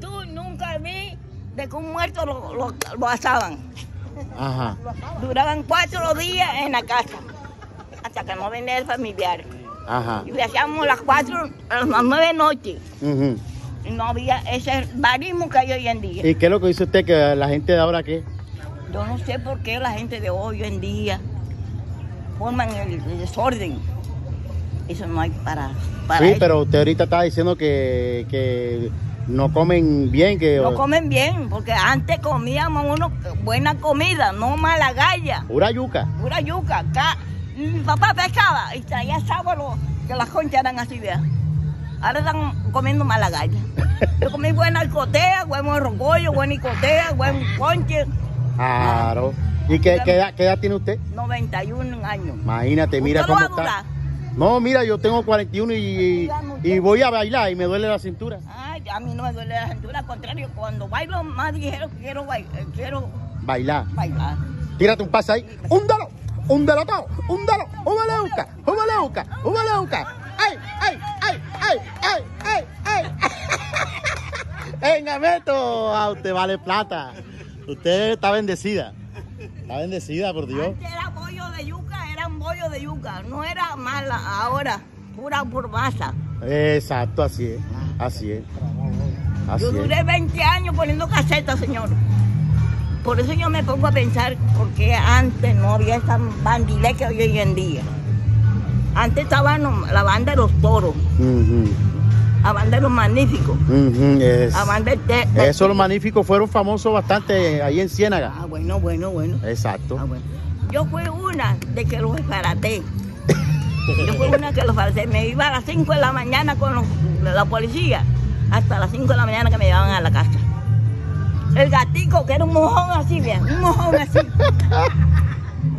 Tú nunca vi de que un muerto lo, lo, lo asaban. Ajá. Duraban cuatro días en la casa hasta que no venía el familiar. Ajá. Y le hacíamos las cuatro, a las nueve noches. Ujú. Y no había ese barismo que hay hoy en día. ¿Y qué es lo que dice usted que la gente de ahora qué? Yo no sé por qué la gente de hoy en día forman el, el desorden. Eso no hay para, para Sí, pero usted ahorita está diciendo que, que no comen bien, que No comen bien, porque antes comíamos uno buena comida, no mala galla, pura yuca. pura yuca. Acá, mi papá pescaba y traía sábado que las conchas eran así, vea. Ahora están comiendo mala galla. Yo comí buena alcotea, buen rogollo, buena icotea, buen conche. Claro. ¿Y qué, qué edad, qué edad tiene usted? 91 años. Imagínate, mira ¿Usted lo cómo va a está. No, mira, yo tengo 41 y, y voy a bailar y me duele la cintura. Ay, a mí no me duele la cintura, al contrario, cuando bailo más ligero quiero, bail- eh, quiero Bailar. bailar. Tírate un pase ahí. ¡Húndalo! ¡Húndalo todo! ¡Húndalo! ¡Húbaleuca! ¡Húbaleuca! ¡Húbaleuca! ¡Ay, ay, ay, ay, ay, ay, ay! Venga, Meto, a usted vale plata. Usted está bendecida. Está bendecida, por Dios. Antes era bollo de de yuca, no era mala, ahora pura masa. Exacto, así es. Así es. Así Yo duré 20 años poniendo casetas, señor. Por eso yo me pongo a pensar por qué antes no había esa bandilé que hay hoy en día. Antes estaba la banda de los toros, la banda de los magníficos, ujú, es- la banda de... de- de- Eso los magníficos fueron famosos bastante ahí en Ciénaga. Ah, bueno, bueno, bueno. Exacto. Ah, bueno. Yo fui una de que los desbaraté. Yo fui una que los desbaraté. Me iba a las 5 de la mañana con los- la policía, hasta las 5 de la mañana que me llevaban a la casa. El gatico, que era un mojón así, bien, un mojón así.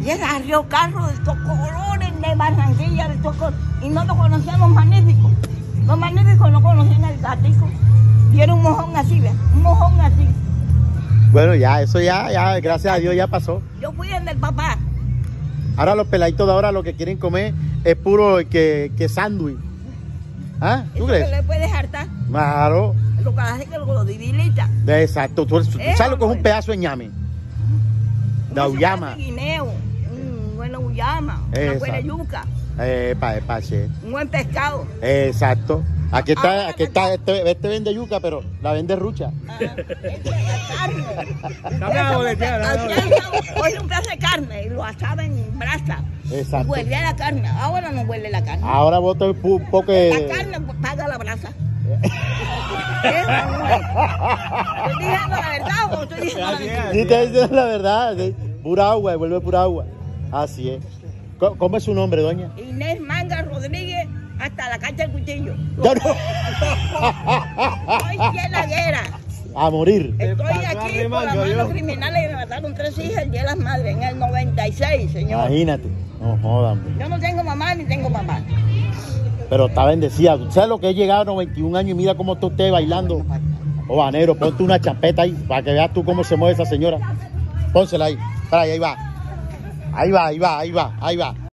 Y él arrió carro de estos colores de Barranquilla, de estos colores, y no lo conocían los magníficos. Los magníficos no conocían al gatico. Y era un mojón así, bien, un mojón así. Bueno, ya, eso ya, ya, gracias a Dios ya pasó. Yo fui el del papá. Ahora los peladitos de ahora lo que quieren comer es puro que, que sándwich. ¿Ah? ¿Tú Eso que crees? le puedes hartar. Claro. Lo que hace que lo debilita. Exacto. Tú, tú Eh, sabes lo que es un pedazo de ñame. De Un auyama. guineo, un buen auyama, una buena yuca, Epa, epa, che. un buen pescado. Exacto. Aquí está, Ahora aquí está, este, este vende yuca, pero la vende rucha. Ah, este, la. Hoy un pedazo de carne y lo asaba en brasa. Exacto. Huele a la carne. Ahora no huele la carne. Ahora bota un poco La de... carne paga la brasa. Esa no es. ¿Estoy diciendo la verdad o estoy diciendo la mentira? Sí, te diciendo la verdad. Pura agua, vuelve pura agua. Así es. ¿Cómo, cómo es su nombre, doña? Inés Manga Rodríguez hasta la cancha del cuchillo. Yo no. Soy cienaguera. A morir. Estoy aquí por las manos yo. criminales que me mataron tres hijas de las madres en el 96, señor. Imagínate. No jodan. Yo no tengo mamá ni tengo papá. Pero está bendecida. ¿Tú ¿Sabes lo que es llegar a 91 años y mira cómo está usted bailando? Oh, Banero, ponte una champeta ahí para que veas tú cómo se mueve esa señora. Pónsela ahí. Para ahí, ahí va. Ahí va, ahí va, ahí va, ahí va.